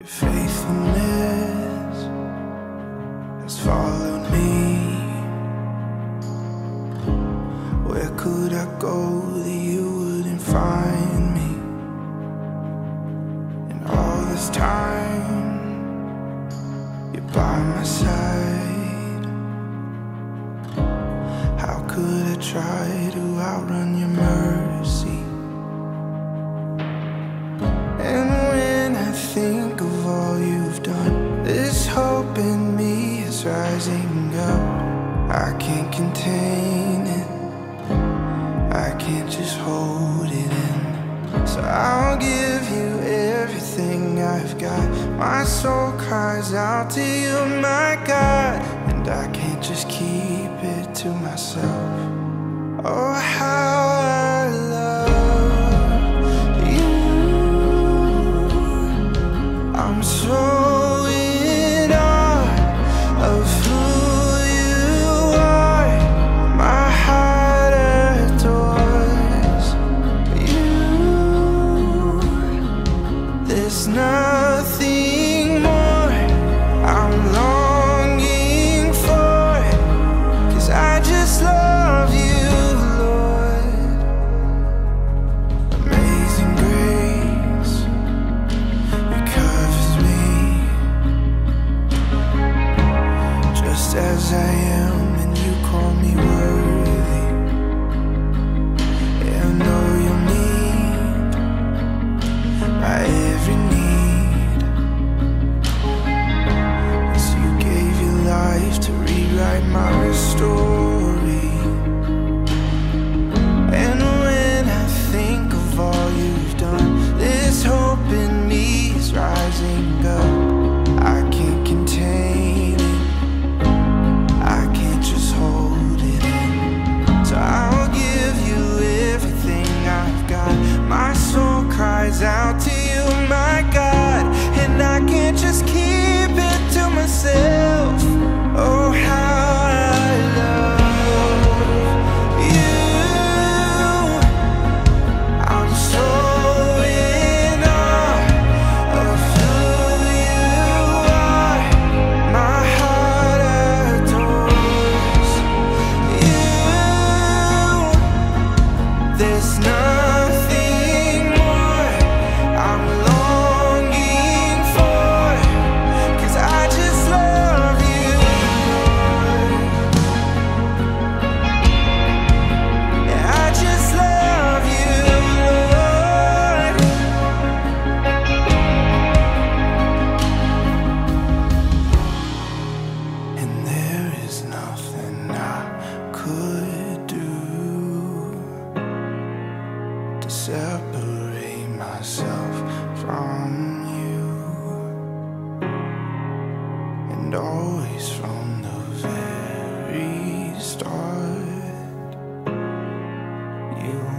Your faithfulness has followed me. Where could I go that you wouldn't find me? And all this time, you're by my side. How could I try to outrun your mercy? I can't just hold it in. So I'll give you everything I've got. My soul cries out to you, my God, and I can't just keep it to myself. Oh, There's nothing more I'm longing for. Cause I just love you, Lord. Amazing grace, it covers me just as I am, and you call me worthy. Cries out to you, separate myself from you. And always from the very start you